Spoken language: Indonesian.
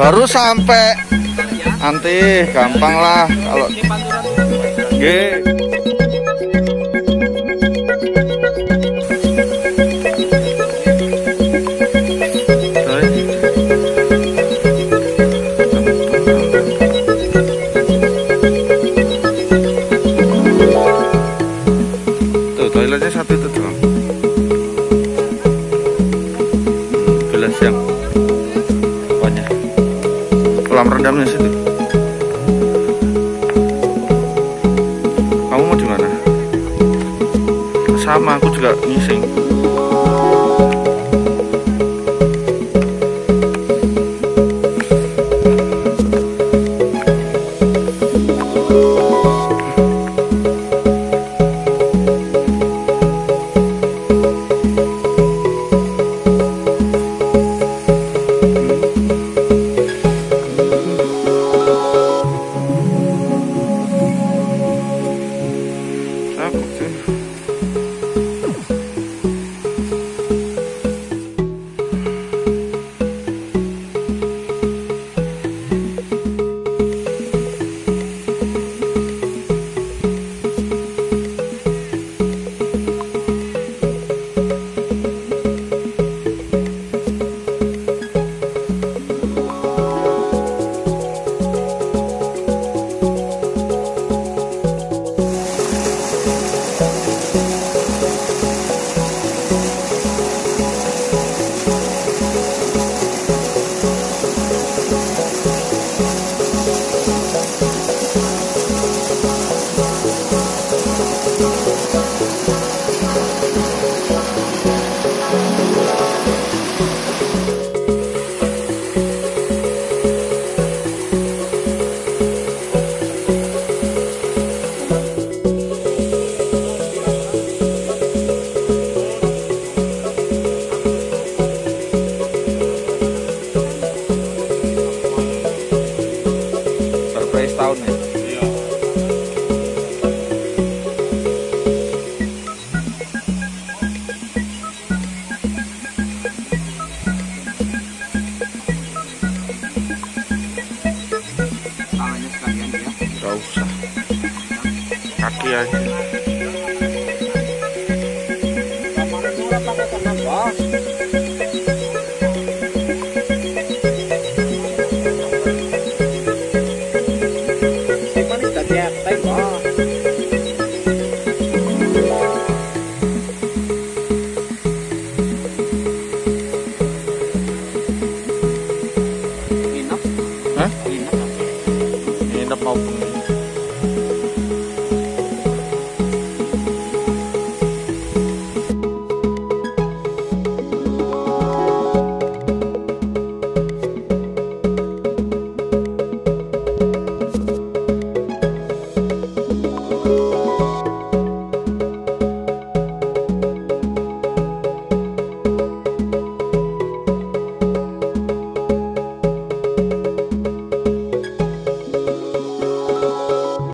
Baru sampai. Nanti gampang lah kalau G. rendamnya situ. Kamu mau di mana? Sama, aku juga ngising.